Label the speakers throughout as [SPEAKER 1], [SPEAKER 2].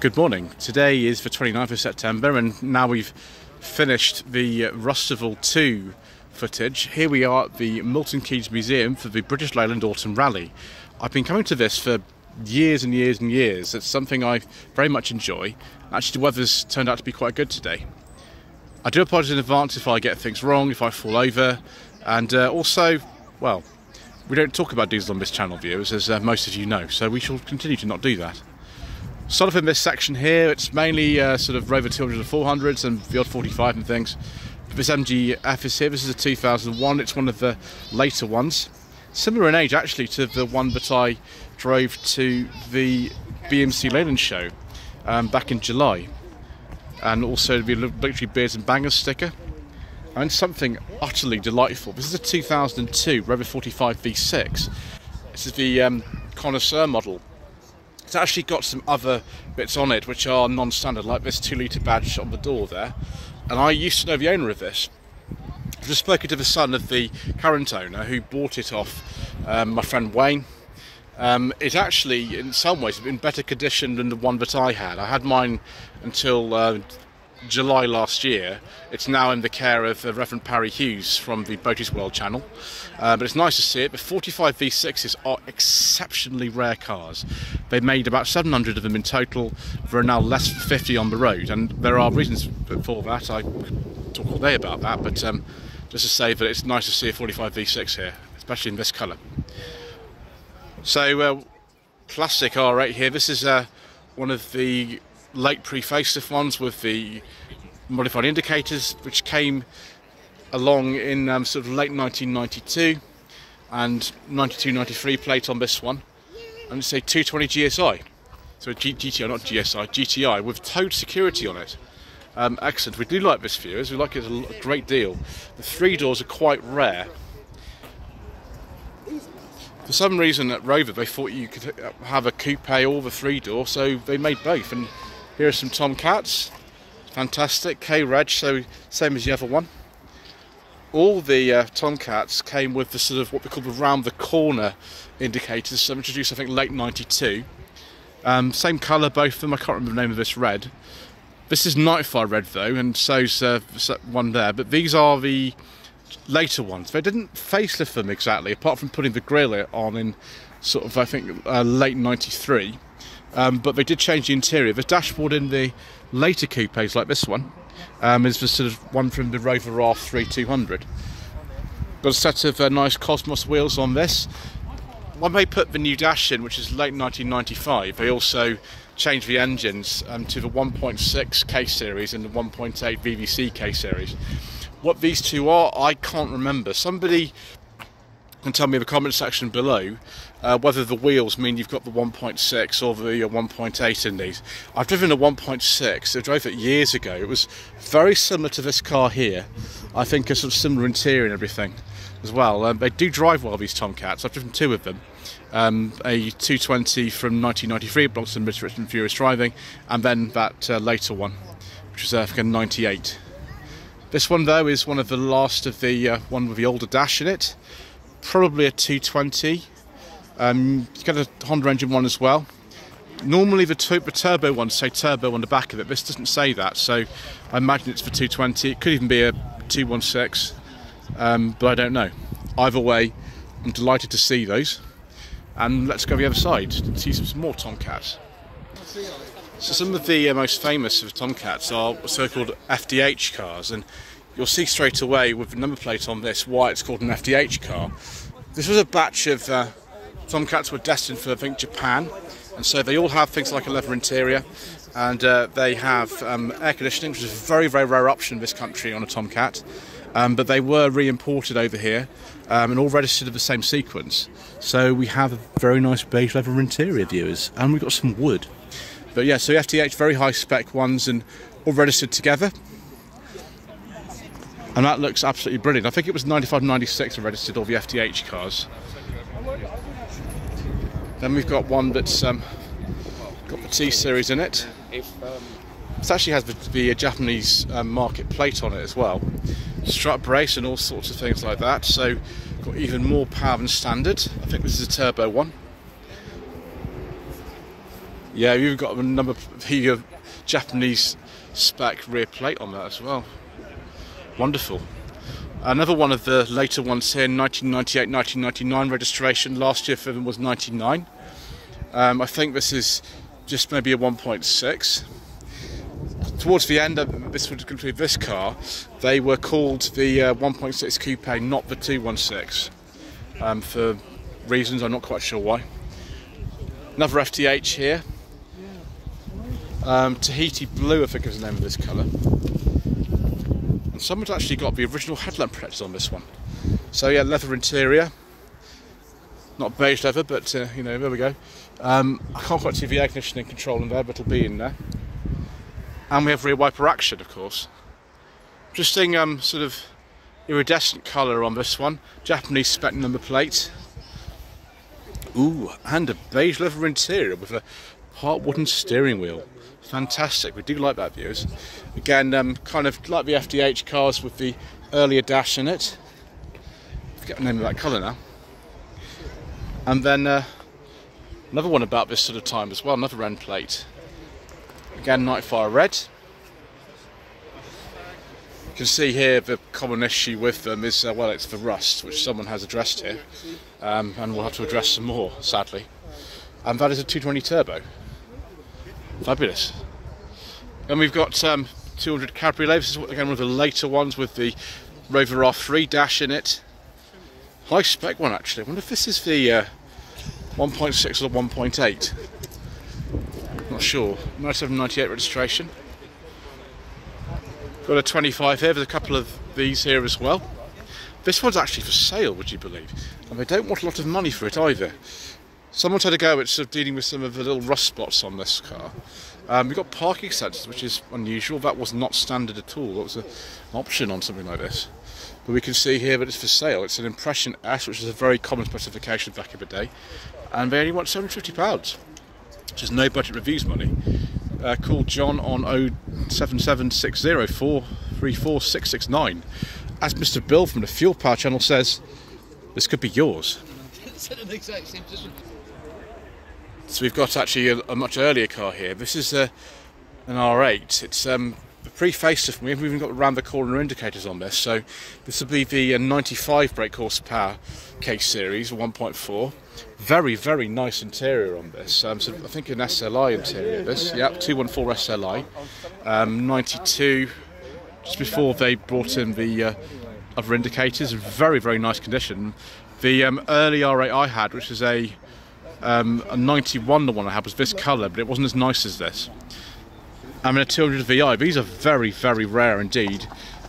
[SPEAKER 1] Good morning. Today is the 29th of September, and now we've finished the Rustival 2 footage. Here we are at the Milton Keynes Museum for the British Leyland Autumn Rally. I've been coming to this for years and years and years. It's something I very much enjoy. Actually, the weather's turned out to be quite good today. I do apologise in advance if I get things wrong, if I fall over, and uh, also, well, we don't talk about diesel on this channel, viewers, as uh, most of you know, so we shall continue to not do that. Sort of in this section here, it's mainly uh, sort of Rover 200s and 400s and the odd 45 and things. But this MGF is here, this is a 2001, it's one of the later ones. Similar in age actually to the one that I drove to the BMC Leyland show um, back in July. And also the Victory Beards and Bangers sticker and something utterly delightful. This is a 2002 Rover 45 V6. This is the um, connoisseur model. It's actually got some other bits on it which are non-standard, like this 2 litre badge on the door there. And I used to know the owner of this. I've just spoken to the son of the current owner who bought it off um, my friend Wayne. Um, it's actually, in some ways, in better condition than the one that I had. I had mine until uh, July last year. It's now in the care of uh, Reverend Parry Hughes from the Boaties World channel. Uh, but it's nice to see it. The 45 V6s are exceptionally rare cars. They made about 700 of them in total. There are now less than 50 on the road, and there are reasons for that. I talk all day about that, but um, just to say that it's nice to see a 45 V6 here, especially in this colour. So, uh, classic R8 here. This is uh, one of the late pre-facelift ones with the modified indicators, which came along in um, sort of late 1992 and 92-93 plate on this one, and it's a 220 GSI, so a G- GTI, not GSI, GTI with towed security on it. Um, excellent. We do like this viewers. We like it a great deal. The three doors are quite rare. For some reason at Rover they thought you could have a coupe or the three door, so they made both. And here are some Tomcats. Fantastic. K-Reg, so same as the other one. All the uh, Tomcats came with the sort of what we call the round the corner indicators. So introduced, I think, late 92. Um, same colour, both of them. I can't remember the name of this red. This is Nightfire Red, though, and so's uh, one there. But these are the later ones. They didn't facelift them exactly, apart from putting the grille on in sort of, I think, uh, late 93. Um, but they did change the interior. The dashboard in the later coupes, like this one, um, is the sort of one from the Rover R3 200. Got a set of uh, nice Cosmos wheels on this. When they put the new dash in, which is late 1995, they also changed the engines um, to the 1.6 K series and the 1.8 VVC K series. What these two are, I can't remember. Somebody can tell me in the comment section below uh, whether the wheels mean you've got the 1.6 or the uh, 1.8 in these. I've driven a 1.6, I drove it years ago. It was very similar to this car here. I think a sort of similar interior and everything as well. Um, they do drive well, these Tomcats. I've driven two of them. Um, a 220 from 1993, belongs to Mr. Richmond Furious Driving, and then that uh, later one, which was uh, 98. This one though is one of the last of the uh, one with the older dash in it probably a 220. Um, it's got a Honda engine one as well. Normally the, the turbo ones say turbo on the back of it. This doesn't say that, so I imagine it's for 220. It could even be a 216, um, but I don't know. Either way, I'm delighted to see those. And let's go the other side to see some more Tomcats. So some of the uh, most famous of Tomcats are so-called FDH cars, and you'll see straight away with the number plate on this why it's called an FDH car. This was a batch of uh, Tomcats were destined for I think Japan, and so they all have things like a leather interior, and uh, they have um, air conditioning, which is a very very rare option in this country on a Tomcat. Um, but they were re-imported over here um, and all registered of the same sequence. So we have a very nice beige leather interior, viewers, and we've got some wood. But yeah, so FTH, very high spec ones and all registered together and that looks absolutely brilliant. I think it was 95 96 I registered all the FTH cars. Then we've got one that's um, got the T series in it. It actually has the, the Japanese um, market plate on it as well. Strut brace and all sorts of things like that. So got even more power than standard. I think this is a turbo one. Yeah, you've got a number of uh, Japanese spec rear plate on that as well. Wonderful. Another one of the later ones here, 1998 1999 registration. Last year for them was 99. Um, I think this is just maybe a 1.6. Towards the end, of this would conclude this car. They were called the uh, 1.6 coupe, not the 216, um, for reasons I'm not quite sure why. Another FTH here. Um, Tahiti Blue, I think is the name of this colour. Someone's actually got the original headlamp protectors on this one. So yeah, leather interior. Not beige leather, but uh, you know, there we go. Um, I can't quite see the air conditioning control in there, but it'll be in there. And we have rear wiper action, of course. Interesting um, sort of iridescent colour on this one. Japanese spec number plate. Ooh, and a beige leather interior with a part wooden steering wheel. Fantastic, we do like that, viewers. Again, um, kind of like the FTH cars with the earlier dash in it. I forget the name of that colour now. And then uh, another one about this sort of time as well, another end plate. Again, Nightfire Red. You can see here the common issue with them is, uh, well, it's the rust, which someone has addressed here. Um, and we'll have to address some more, sadly. And that is a 220 turbo. Fabulous. And we've got um, 200 Cabriolet. This is again one of the later ones with the Rover R3 dash in it. High spec one actually. I wonder if this is the uh, 1.6 or the 1.8. Not sure. 9798 registration. Got a 25 here. There's a couple of these here as well. This one's actually for sale, would you believe? And they don't want a lot of money for it either. Someone's had a go at sort of dealing with some of the little rust spots on this car. Um, we've got parking sensors, which is unusual. That was not standard at all. That was a, an option on something like this. But we can see here that it's for sale. It's an Impression S, which is a very common specification back in the day. And they only want £750, which is no budget reviews money. Uh, call John on 07760434669. As Mr. Bill from the Fuel Power channel says, this could be yours. So we've got actually a, a, much earlier car here. This is a, an R8. It's um, pre-facelift. We've even got round the corner indicators on this. So this will be the uh, 95 brake horsepower K series 1.4. Very very nice interior on this. Um, so I think an SLI interior. This, yep, 214 SLI, um, 92. Just before they brought in the uh, other indicators, very very nice condition. The um, early R8 I had, which is a um, a 91, the one I had was this colour, but it wasn't as nice as this. I'm in a 200 VI. These are very, very rare indeed.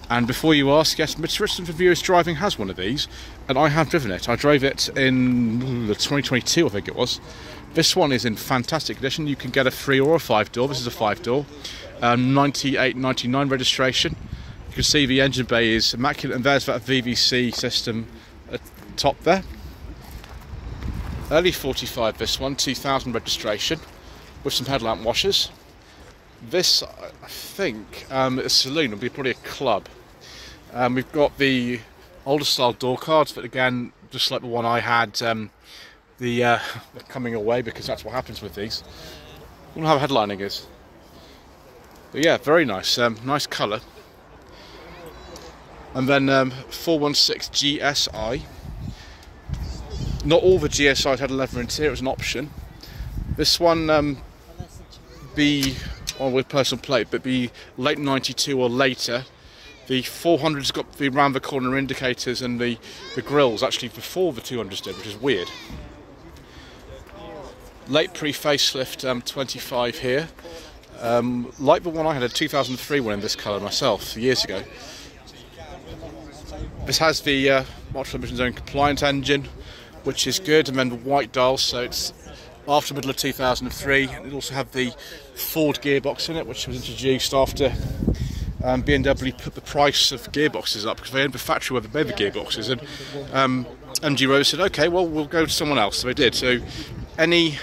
[SPEAKER 1] And before you ask, yes, Mr. Richardson for Viewers Driving has one of these, and I have driven it. I drove it in 2022, I think it was. This one is in fantastic condition. You can get a three or a five door. This is a five door. Um, 98, 99 registration. You can see the engine bay is immaculate, and there's that VVC system at top there. Early 45 this one, 2000 registration, with some headlamp washers. This, I think, um, a saloon, will be probably a club. Um, we've got the older style door cards, but again, just like the one I had, um, the uh, coming away because that's what happens with these. I wonder how headlining is. But yeah, very nice, um, nice colour. And then um, 416 GSI not all the GSIs had a leather interior, it was an option. This one, um, be on with personal plate, but be late 92 or later. The 400's got the round the corner indicators and the, the grills actually before the 200s did, which is weird. Late pre facelift um, 25 here. Um, like the one I had a 2003 one in this colour myself years ago. This has the uh, Marshall Emission Zone compliant engine, which is good, and then the white dial, so it's after middle of 2003. It also had the Ford gearbox in it, which was introduced after um, BMW put the price of gearboxes up because they owned the factory where they made the gearboxes, and um, MG Rover said, "Okay, well we'll go to someone else." So they did. So any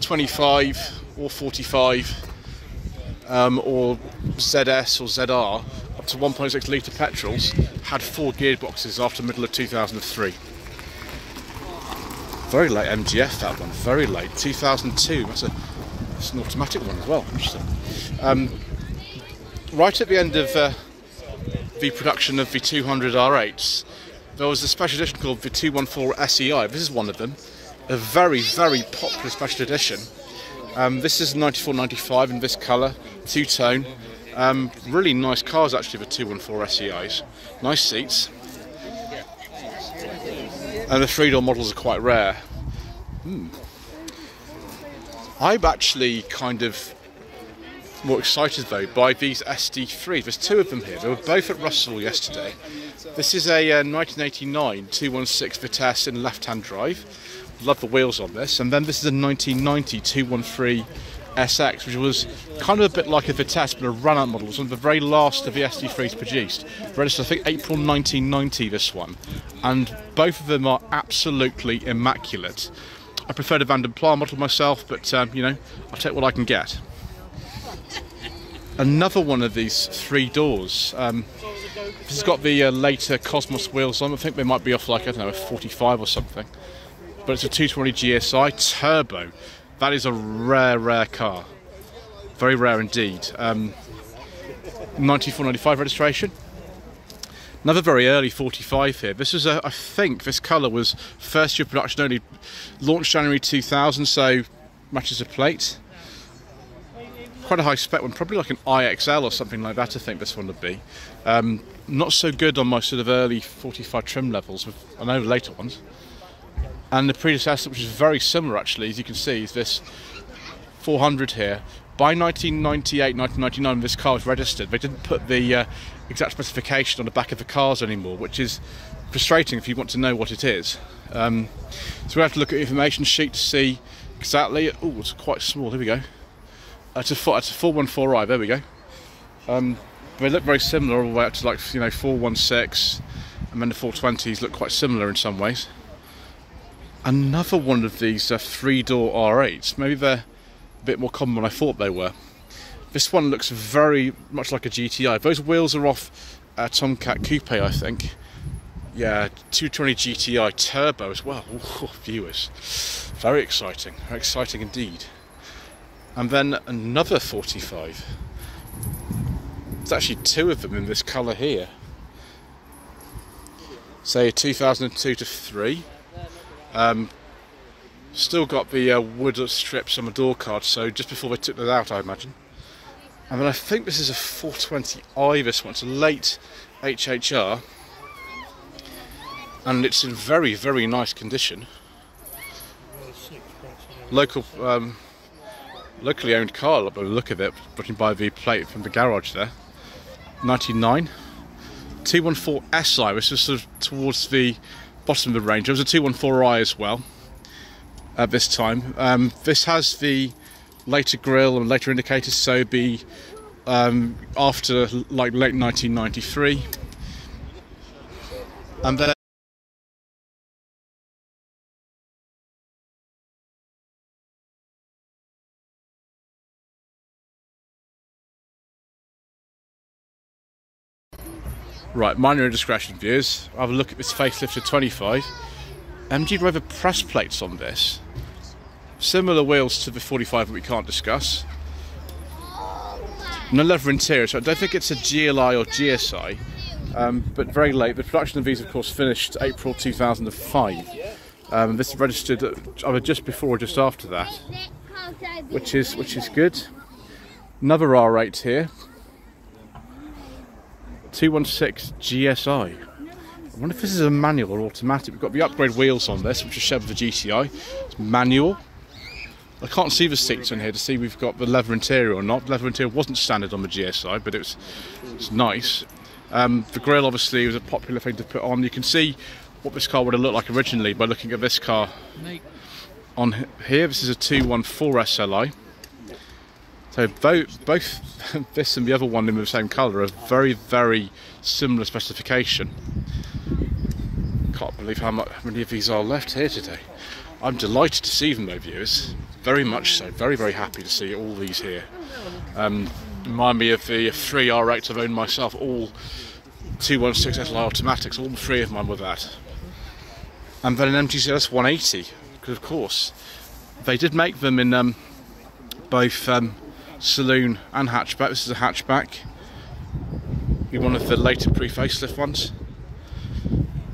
[SPEAKER 1] 25 or 45 um, or ZS or ZR up to 1.6 litre petrols had Ford gearboxes after middle of 2003. Very late MGF that one, very late. 2002, that's a it's an automatic one as well. Interesting. Um, right at the end of uh, the production of the 200 R8s, there was a special edition called the 214 SEI. This is one of them. A very, very popular special edition. Um, this is 94.95 in this colour, two tone. Um, really nice cars actually, the 214 SEIs. Nice seats. And the three door models are quite rare. Hmm. I'm actually kind of more excited though by these SD3. There's two of them here. They were both at Russell yesterday. This is a uh, 1989 216 Vitesse in left-hand drive. Love the wheels on this. And then this is a 1990 213 SX, which was kind of a bit like a Vitesse, but a run-out model. It was one of the very last of the SD3s produced. Registered, I think, April 1990, this one. And both of them are absolutely immaculate. I prefer the Vanden Plas model myself, but, um, you know, I'll take what I can get. Another one of these three doors. Um, this has got the uh, later Cosmos wheels on. I think they might be off like, I don't know, a 45 or something. But it's a 220 GSI turbo. That is a rare, rare car. Very rare indeed. Um, 94, 95 registration. Another very early 45 here. This is, a, I think, this colour was first year production only, launched January 2000, so matches a plate. Quite a high spec one, probably like an IXL or something like that. I think this one would be. Um, not so good on my sort of early 45 trim levels. With, I know later ones. And the predecessor, which is very similar actually, as you can see, is this 400 here. By 1998, 1999, this car was registered. They didn't put the uh, exact specification on the back of the cars anymore, which is frustrating if you want to know what it is. Um, so we have to look at the information sheet to see exactly. Oh, it's quite small. Here we go. It's a, a 414i. There we go. Um, they look very similar all the way up to like you know 416, and then the 420s look quite similar in some ways another one of these uh, three-door R8s. Maybe they're a bit more common than I thought they were. This one looks very much like a GTI. Those wheels are off a Tomcat Coupe, I think. Yeah, 220 GTI turbo as well. Ooh, viewers, very exciting, very exciting indeed. And then another 45. There's actually two of them in this colour here. Say 2002 to 3 um, still got the uh, wood strips on the door card, so just before they took that out, I imagine. And then I think this is a 420i, this one. It's a late HHR. And it's in very, very nice condition. Local, um, locally owned car, by the look of it, judging by the plate from the garage there. 99. 214 SI, which is sort of towards the bottom of the range. It was a 214i as well at this time. Um, this has the later grille and later indicators, so be um, after like late 1993. And then Right, minor indiscretion viewers. Have a look at this facelifted 25. MG Rover press plates on this. Similar wheels to the 45 that we can't discuss. No leather interior, so I don't think it's a GLI or GSI. Um, but very late. The production of these, of course, finished April 2005. Um, this is registered either just before or just after that, which is which is good. Another R8 here, 216 GSI. I wonder if this is a manual or automatic. We've got the upgrade wheels on this, which is shared with the GTI. It's manual. I can't see the seats on here to see we've got the leather interior or not. The leather interior wasn't standard on the GSI, but it was, it's nice. Um, the grille obviously was a popular thing to put on. You can see what this car would have looked like originally by looking at this car on here. This is a 214 SLI. So both, both this and the other one in the same colour are very, very similar specification. Can't believe how, much, how many of these are left here today. I'm delighted to see them though, viewers. Very much so. Very, very happy to see all these here. Um, remind me of the three R8s I've owned myself, all 216 SLI automatics, all three of mine were that. And then an MGZS 180, because of course, they did make them in um, both um, saloon and hatchback. This is a hatchback. Be one of the later pre-facelift ones,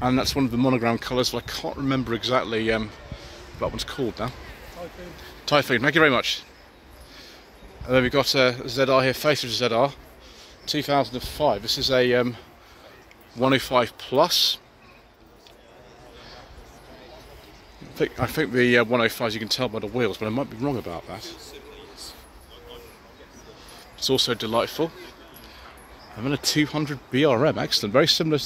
[SPEAKER 1] and that's one of the monogram colours. But I can't remember exactly um, what that one's called now. Typhoon. Typhoon. Thank you very much. And then we've got a ZR here, facelift ZR, 2005. This is a um, 105 plus. I think, I think the uh, 105s you can tell by the wheels, but I might be wrong about that. It's also delightful. I'm in a 200 BRM, excellent, very similar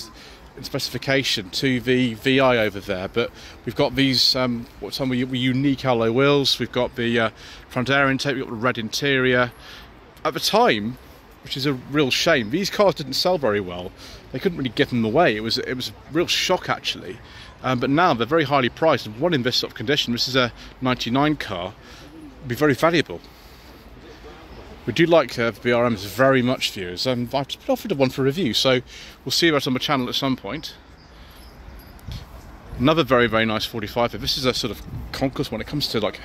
[SPEAKER 1] in specification to the VI over there, but we've got these um, what some of the unique alloy wheels. We've got the uh, front air intake. We've got the red interior. At the time, which is a real shame, these cars didn't sell very well. They couldn't really get them away. It was it was a real shock actually. Um, but now they're very highly priced. One in this sort of condition, this is a 99 car, would be very valuable. We do like uh, BRMs very much, viewers. and I've just been offered one for review, so we'll see about on my channel at some point. Another very, very nice 45. This is a sort of conquest when it comes to like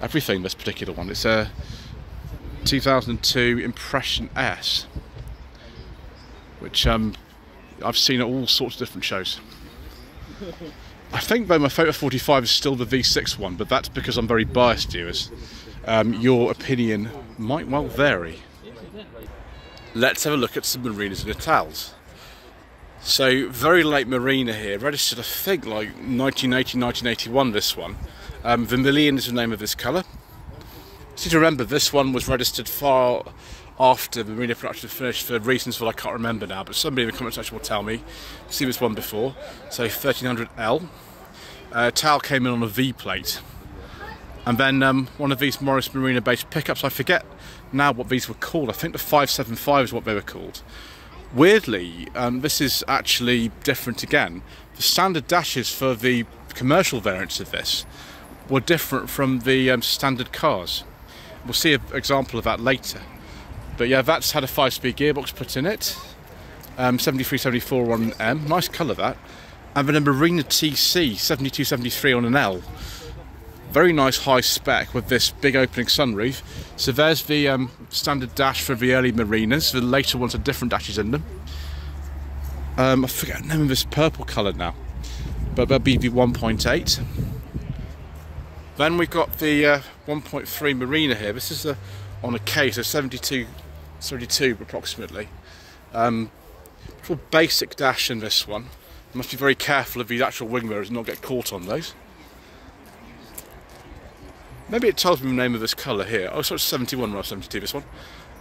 [SPEAKER 1] everything. This particular one, it's a 2002 Impression S, which um, I've seen at all sorts of different shows. I think though my Photo 45 is still the V6 one, but that's because I'm very biased, viewers. Um, your opinion might well vary. Let's have a look at some marinas and Itals. So, very late marina here, registered I think like 1980, 1981 this one. Um, Vermilion is the name of this colour. See to remember, this one was registered far after the marina production finished for reasons that I can't remember now, but somebody in the comment section will tell me. I've seen this one before. So 1300L. Uh, Tal came in on a V plate. And then um, one of these Morris Marina based pickups, I forget now what these were called. I think the 575 is what they were called. Weirdly, um, this is actually different again. The standard dashes for the commercial variants of this were different from the um, standard cars. We'll see an example of that later. But yeah, that's had a five-speed gearbox put in it. Um, 7374 on an M, nice colour that. And then a Marina TC 7273 on an L. Very nice high spec with this big opening sunroof. So there's the um, standard dash for the early Marinas. The later ones have different dashes in them. Um, I forget the name of this purple colour now, but that'll be the 1.8. Then we've got the uh, 1.3 Marina here. This is a, on a K, so 72 32 approximately. Um, basic dash in this one. You must be very careful of these actual wing mirrors and not get caught on those. Maybe it tells me the name of this colour here. Oh, so it's 71 rather 72 this one.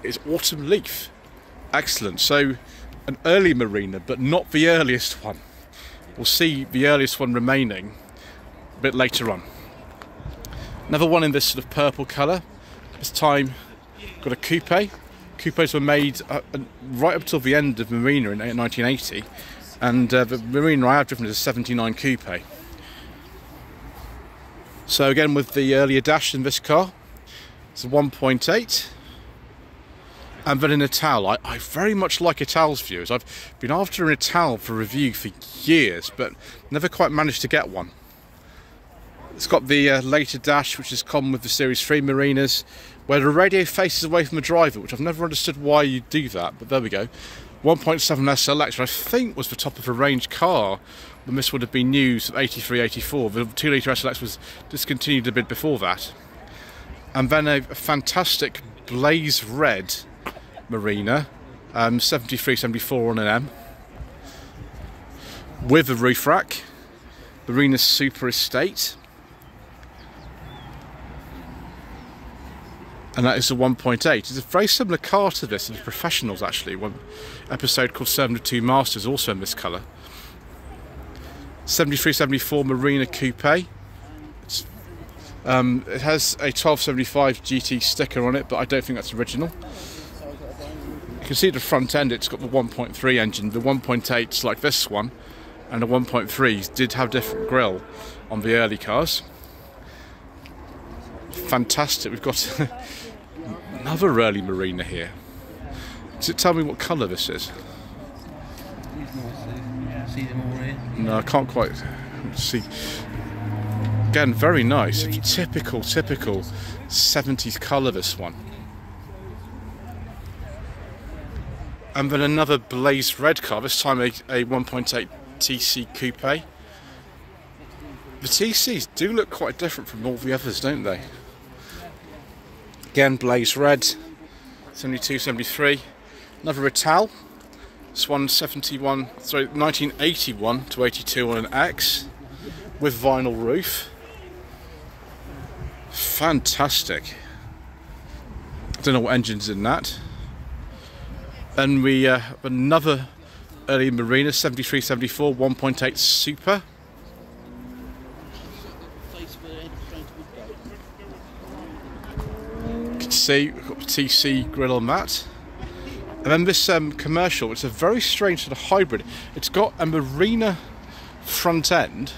[SPEAKER 1] It's Autumn Leaf. Excellent. So an early marina, but not the earliest one. We'll see the earliest one remaining a bit later on. Another one in this sort of purple colour. This time got a coupe coupes were made uh, uh, right up till the end of Marina in 1980, and uh, the Marina I have driven is a 79 coupe. So again, with the earlier dash in this car, it's a 1.8. And then in Ital, I, I very much like Ital's views. I've been after an Ital for review for years, but never quite managed to get one. It's got the uh, later dash, which is common with the Series 3 Marinas, where the radio faces away from the driver, which I've never understood why you do that, but there we go. 1.7 SLX, I think was the top of a range car when this would have been news of 83, 84. The 2 litre SLX was discontinued a bit before that. And then a, fantastic blaze red Marina, um, 73, 74 on an M, with a roof rack, Marina Super Estate. and that is the 1.8. It's a very similar car to this, the Professionals actually. One episode called 72 Masters, also in this colour. 7374 Marina Coupe. Um, it has a 1275 GT sticker on it, but I don't think that's original. You can see the front end, it's got the 1.3 engine. The 1.8's like this one, and the 1.3s did have different grille on the early cars. Fantastic. We've got another early marina here. Does it tell me what colour this is? No, I can't quite see. Again, very nice. Typical, typical 70s colour, this one. And then another blaze red car, this time a, a 1.8 TC Coupe. The TCs do look quite different from all the others, don't they? Again, blaze red, 72, 73. Another Ital, this one 71, sorry, 1981 to 82 on an X with vinyl roof. Fantastic. Don't know what engine's in that. Then we uh, another early Marina 7374 1.8 Super. You can see we've got TC grill on that. And then this um, commercial, it's a very strange sort of hybrid. It's got a Marina front end,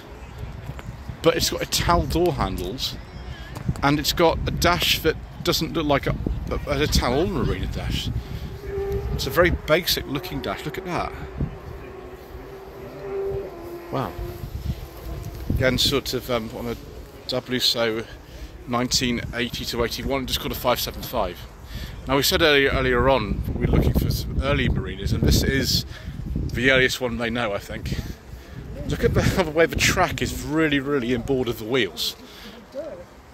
[SPEAKER 1] but it's got Ital door handles, and it's got a dash that doesn't look like a, a, an Ital Marina dash. It's a very basic looking dash. Look at that. Wow. Again, sort of um, on a WSO 1980 to 81, just called a 575. Now we said earlier, earlier on we are looking early marinas, and this is the earliest one they know, I think. Look at the, the way the track is really, really in board of the wheels.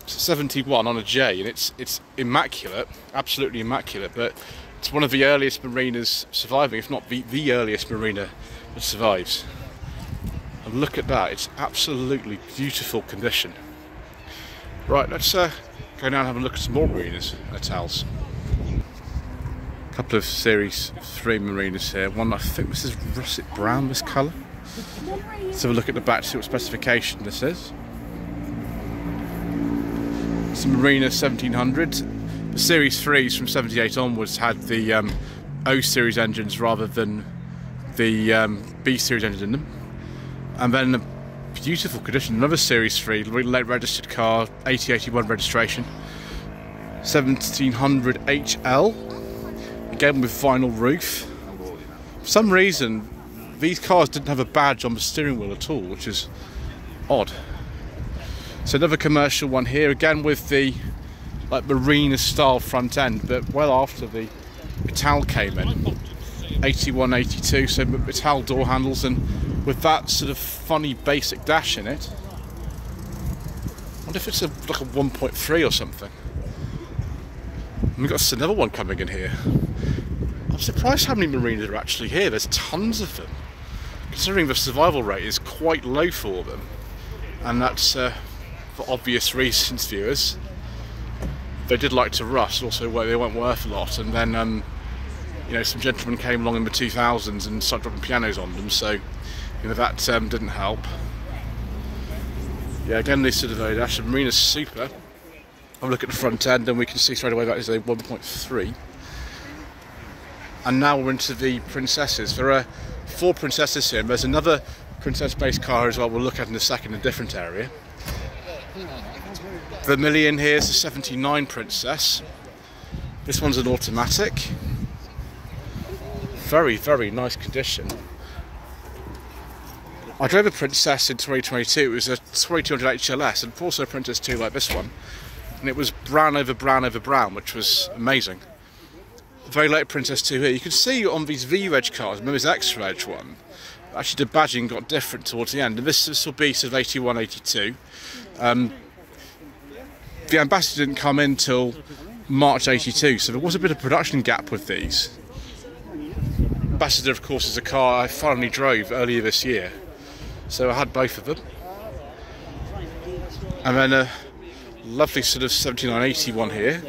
[SPEAKER 1] It's 71 on a J, and it's it's immaculate, absolutely immaculate. But it's one of the earliest marinas surviving, if not the, the earliest marina that survives. And look at that, it's absolutely beautiful condition. Right, let's uh, go now and have a look at some more marinas at couple of Series 3 marinas here. One, I think this is russet brown, this colour. Let's have a look at the back, see what specification this is. It's a Marina 1700. The Series 3s from 78 onwards had the um, O Series engines rather than the um, B Series engines in them. And then a beautiful condition, another Series 3, late registered car, 8081 registration. 1700 HL again with vinyl roof. For some reason, these cars didn't have a badge on the steering wheel at all, which is odd. So another commercial one here, again with the like marina style front end, but well after the Ital came in. 81, 82, so Ital door handles and with that sort of funny basic dash in it. I wonder if it's a, like a 1.3 or something. And we've got another one coming in here. I'm surprised how many marinas are actually here. There's tons of them. Considering the survival rate is quite low for them. And that's uh, for obvious reasons, viewers. They did like to rust, also they weren't worth a lot. And then, um, you know, some gentlemen came along in the 2000s and started dropping pianos on them, so, you know, that um, didn't help. Yeah, again, this sort of a dash. Marina's super. I'll look at the front end and we can see straight away that is a 1.3 and now we're into the princesses. There are four princesses here, and there's another princess-based car as well. We'll look at in a second in a different area. Vermilion here is a 79 Princess. This one's an automatic. Very, very nice condition. I drove a Princess in 2022. It was a 2200 HLS and also a Princess 2 like this one. And it was brown over brown over brown, which was amazing very late Princess 2 here. You can see on these V-Reg cars, remember this X-Reg one, actually the badging got different towards the end. And this, this will be sort of 81, 82. Um, the Ambassador didn't come in till March 82, so there was a bit of production gap with these. Ambassador, of course, is a car I finally drove earlier this year, so I had both of them. And then a lovely sort of 7980 one here.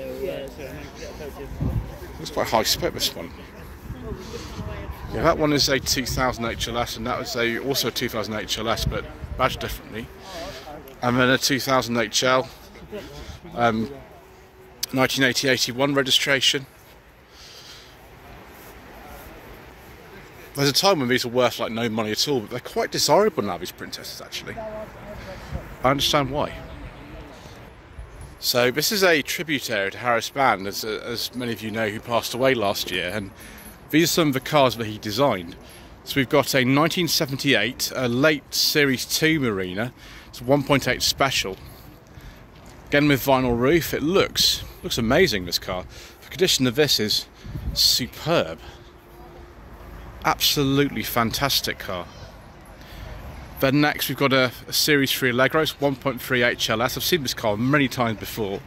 [SPEAKER 1] It's quite high spec this one. Yeah, that one is a 2000 HLS, and that was a also a 2000 HLS, but badged differently. And then a 2000 HL, um, 1980-81 registration. There's a time when these were worth like no money at all, but they're quite desirable now. These princesses, actually. I understand why. So this is a tributary to Harris Mann, as, as many of you know, who passed away last year. And these are some of the cars that he designed. So we've got a 1978, a late Series 2 Marina. It's a 1.8 special. Again with vinyl roof, it looks looks amazing. This car, the condition of this is superb. Absolutely fantastic car. Then next we've got a, a Series 3 Allegro, it's 1.3 HLS. I've seen this car many times before.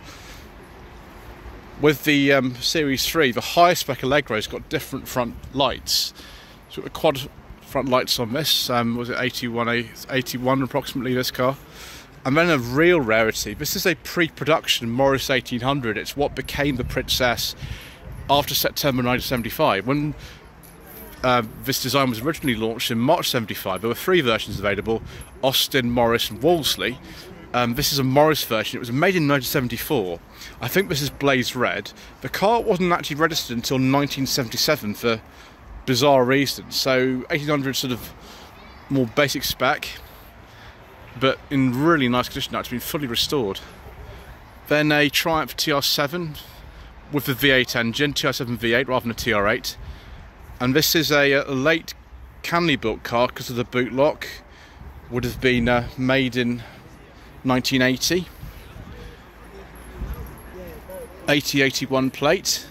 [SPEAKER 1] With the um, Series 3, the higher spec Allegro's got different front lights. So the quad front lights on this, um, was it 81, 81 approximately this car. And then a real rarity. This is a pre-production Morris 1800. It's what became the Princess after September 1975. When uh, this design was originally launched in March 75, there were three versions available: Austin, Morris, and Wolseley. Um, this is a Morris version. It was made in 1974. I think this is blaze red. The car wasn't actually registered until 1977 for bizarre reasons. So 1800 sort of more basic spec but in really nice condition now. It's been fully restored. Then a Triumph TR7 with the V8 engine, TR7 V8 rather than a TR8. And this is a, a late Canley built car because of the boot lock. Would have been uh, made in 1980. 8081 plate.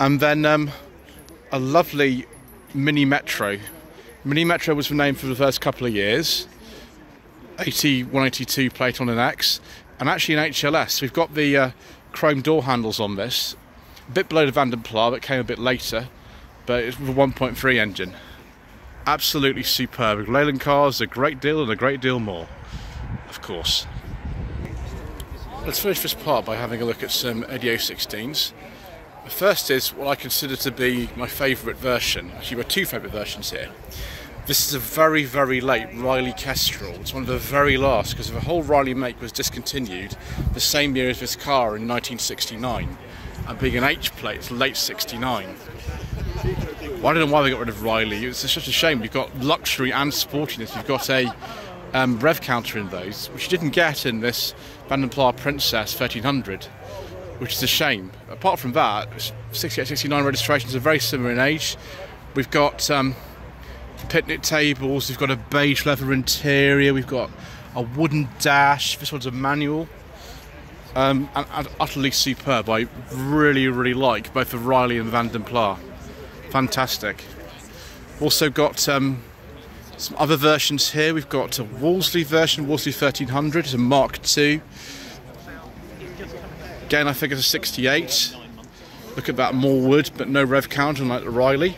[SPEAKER 1] And then um, a lovely Mini Metro Mini Metro was named for the first couple of years. 80 182 plate on an X, and actually an HLS. We've got the uh, chrome door handles on this, a bit below the Vanden Plas came a bit later, but it's with a 1.3 engine. Absolutely superb. Leyland cars, a great deal and a great deal more, of course. Let's finish this part by having a look at some ADO 16s. The first is what I consider to be my favourite version. Actually, are two favourite versions here. This is a very, very late Riley Kestrel. It's one of the very last because the whole Riley make was discontinued the same year as this car in 1969. And being an H plate, it's late 69. Well, I don't know why they got rid of Riley. It's such a shame. We've got luxury and sportiness. We've got a um, rev counter in those, which you didn't get in this Vanden Plas Princess 1300 which is a shame. Apart from that, 68, 69 registrations are very similar in age. We've got um, picnic tables, we've got a beige leather interior, we've got a wooden dash. This one's a manual. Um, and, and, utterly superb. I really, really like both the Riley and Vanden Plas. Fantastic. Also got um, some other versions here. We've got a Wolseley version, Wolseley 1300, it's a Mark II. Again, I think it's a 68. Look at that, more wood, but no rev count, unlike the Riley.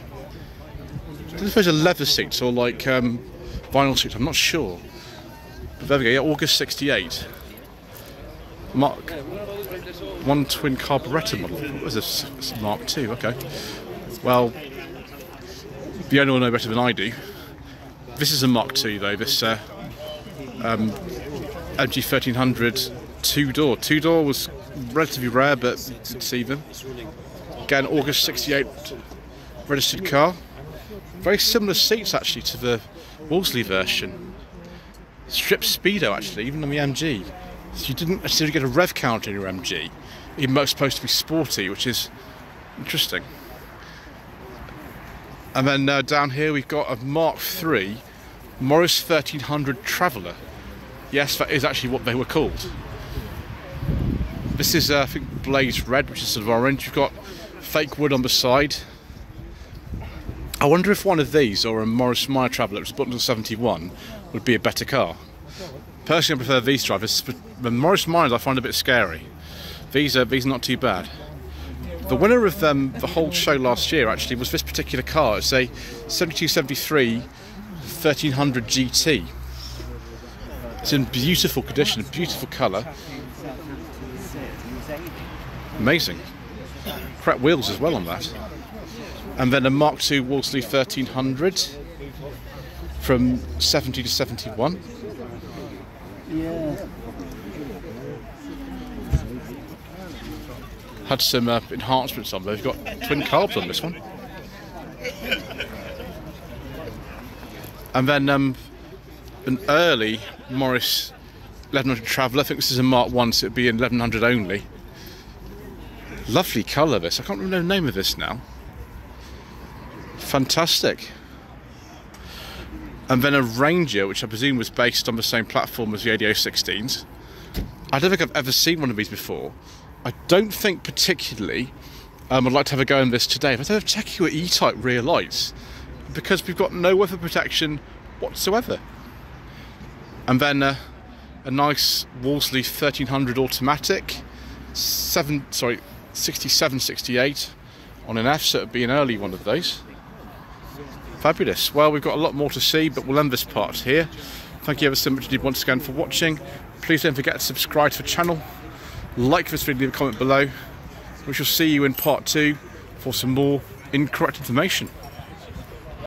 [SPEAKER 1] I don't know if leather seats or like um, vinyl seats, I'm not sure. But there we go, yeah, August 68. Mark, one twin carburettor model. What was this? It's Mark II, okay. Well, the owner will know better than I do. This is a Mark II though, this uh, um, MG 1300 two door. Two door was relatively rare, but did see them. Again, August 68 registered car. Very similar seats actually to the Wolseley version. Strip speedo actually, even on the MG. So you didn't necessarily get a rev count in your MG, even though it's supposed to be sporty, which is interesting. And then uh, down here we've got a Mark III Morris 1300 Traveller. Yes, that is actually what they were called. This is, uh, I think, blaze red, which is sort of orange. You've got fake wood on the side. I wonder if one of these or a Morris Minor Traveller, which was built until 71, would be a better car. Personally, I prefer these drivers. The Morris Minors I find a bit scary. These are these are not too bad. The winner of um, the whole show last year actually was this particular car. It's a 7273 1300 GT. It's in beautiful condition, beautiful colour. Amazing. Crap wheels as well on that. And then a Mark II Wolseley 1300 from 70 to 71. Yeah. Had some uh, enhancements on, they've got twin carbs on this one. And then um, an early Morris 1100 Traveller. I think this is a Mark 1, so it'd be in 1100 only. Lovely colour this. I can't remember the name of this now. Fantastic. and then a Ranger, which I presume was based on the same platform as the ADO 16s. I don't think I've ever seen one of these before. I don't think particularly um, I'd like to have a go in this today, but I'm checking with E-Type rear lights because we've got no weather protection whatsoever. And then uh, a nice Wolseley 1300 automatic, seven sorry 67 68 on an F, so it'd be an early one of those. Fabulous. Well, we've got a lot more to see, but we'll end this part here. Thank you ever so much indeed once again for watching. Please don't forget to subscribe to the channel, like this video, leave a comment below. We shall see you in part two for some more incorrect information.